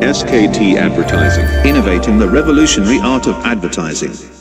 SKT Advertising. Innovating the revolutionary art of advertising.